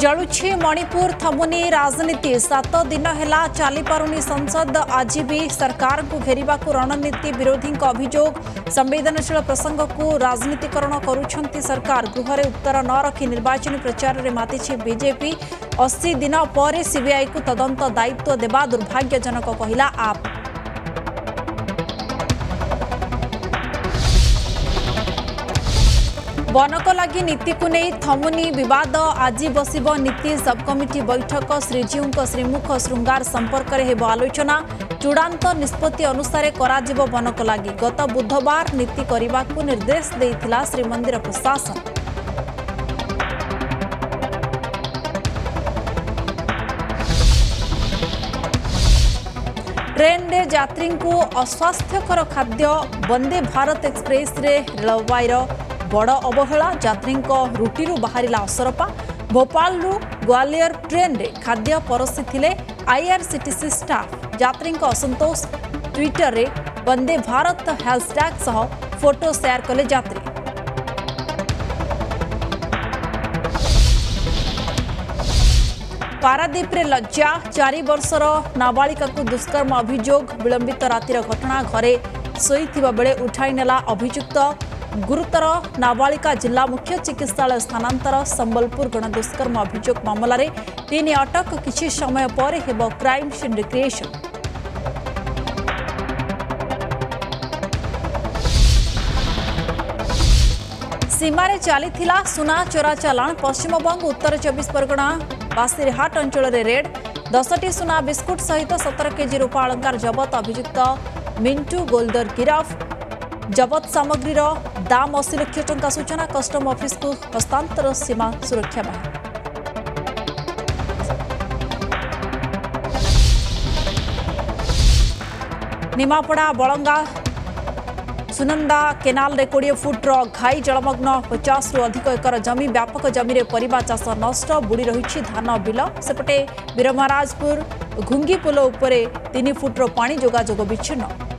ଜଳୁଛି ମଣିପୁର ଥମୁନି ରାଜନୀତି ସାତ ଦିନ ହେଲା ଚାଲିପାରୁନି ସଂସଦ ଆଜି ବି ସରକାରଙ୍କୁ ଘେରିବାକୁ ରଣନୀତି ବିରୋଧୀଙ୍କ ଅଭିଯୋଗ ସମ୍ବେଦନଶୀଳ ପ୍ରସଙ୍ଗକୁ ରାଜନୀତିକରଣ କରୁଛନ୍ତି ସରକାର ଗୃହରେ ଉତ୍ତର ନ ରଖି ନିର୍ବାଚନୀ ପ୍ରଚାରରେ ମାତିଛି ବିଜେପି ଅଶୀ ଦିନ ପରେ ସିବିଆଇକୁ ତଦନ୍ତ ଦାୟିତ୍ୱ ଦେବା ଦୁର୍ଭାଗ୍ୟଜନକ କହିଲା ଆପ୍ लागि नीतिको नै थमुनी बिवाद आज बस्य नीति सब कमिटी बैठक श्रीजीव श्रीमुख शृङार सम्पर्क आलोचना निष्पत्ति अनुसार लागि गत बुधबार नीति निर्देश श्रीमन्दिर प्रशासन ट्रेन जात्री अस्वास्थ्यकर खाद्य बन्दे भारत रे रेलवे বড় অবহেলা যাত্রী রুটি বাহারা অসরপা ভোপাল গোয়ালিয়র ট্রেনে খাদ্য পরশি লে আইআরসিটিসি স্টাফ যাত্রী অসন্তোষ ট্বিটরে বন্দে ভারত হ্যাশট্যাগ সহ ফটো সেয়ার কলে যাত্রী ପାରାଦୀପରେ ଲଜ୍ଜା ଚାରି ବର୍ଷର ନାବାଳିକାକୁ ଦୁଷ୍କର୍ମ ଅଭିଯୋଗ ବିଳମ୍ବିତ ରାତିର ଘଟଣା ଘରେ ଶୋଇଥିବା ବେଳେ ଉଠାଇ ନେଲା ଅଭିଯୁକ୍ତ ગુરુતર નાબાળિકા જિલ્લા મુખ્ય ચિકિત્સાલય સ્થાનાંતર સંબલપુર ગણદુષ્કર્મ અભિયોગ મામલારે તીની અટક કિછ સમય પર હેબ ક્રાઇમ સીન રિક્રિએશન ସୀମାରେ ଚାଲିଥିଲା ସୁନା ଚୋରା ଚାଲାଣ ପଶ୍ଚିମବଙ୍ଗ ଉତ୍ତର ଚବିଶ ପରଗଣା ବାସିରହାଟ ଅଞ୍ଚଳରେ ରେଡ୍ ଦଶଟି ସୁନା ବିସ୍କୁଟ୍ ସହିତ ସତର କେଜି ରୂପା ଅଳଙ୍କାର ଜବତ ଅଭିଯୁକ୍ତ ମିଣ୍ଟୁ ଗୋଲଦର ଗିରଫ ଜବତ ସାମଗ୍ରୀର ଦାମ ଅଶୀ ଲକ୍ଷ ଟଙ୍କା ସୂଚନା କଷ୍ଟମ ଅଫିସକୁ ହସ୍ତାନ୍ତର ସୀମା ସୁରକ୍ଷା ବାହିନୀ ନିମାପଡ଼ା ବଳଙ୍ଗା ସୁନନ୍ଦା କେନାଲରେ କୋଡ଼ିଏ ଫୁଟ୍ର ଘାଇ ଜଳମଗ୍ନ ପଚାଶରୁ ଅଧିକ ଏକର ଜମି ବ୍ୟାପକ ଜମିରେ ପରିବା ଚାଷ ନଷ୍ଟ ବୁଡ଼ି ରହିଛି ଧାନ ବିଲ ସେପଟେ ବୀରମହାରାଜପୁର ଘୁଙ୍ଗି ପୋଲ ଉପରେ ତିନି ଫୁଟ୍ର ପାଣି ଯୋଗାଯୋଗ ବିଚ୍ଛିନ୍ନ